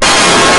you